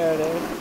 There it is.